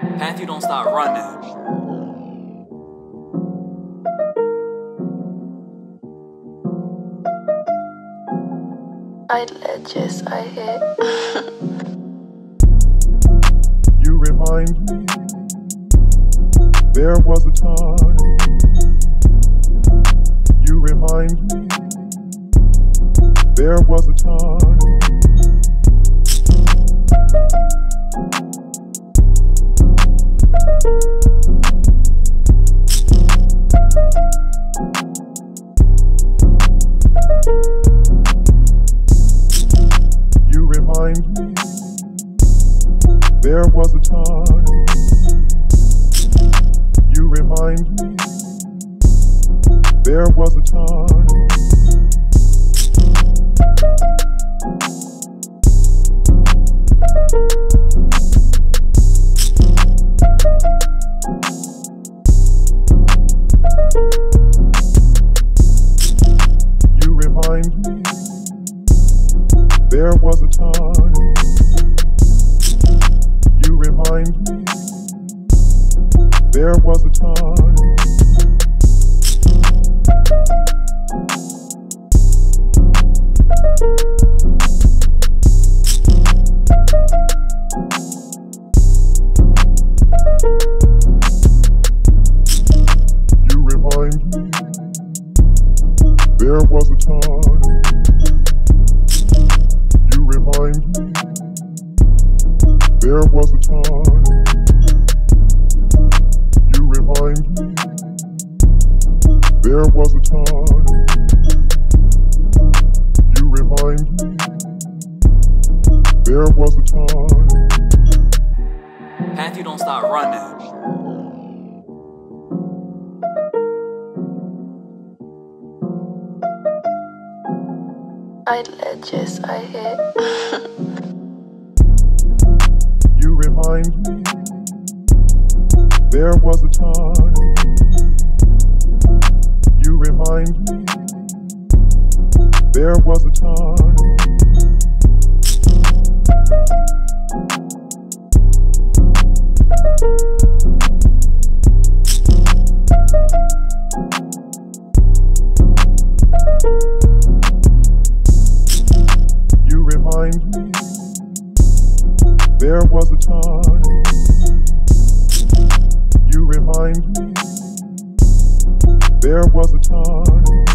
Pat, you don't stop running. I let ledges, I hit. You remind me there was a time. You remind me there was a time. There was a time. You remind me there was a time. You remind me there was a time. Remind me there was a time. You remind me there was a time. You remind me there was a time. Was a time. Pat, if you don't stop running. I let ledges, I hit. You remind me there was a time. You remind me there was a time. You remind me there was a time. You remind me there was a time.